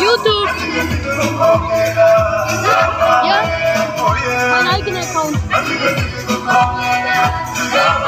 YouTube. Yeah. Account.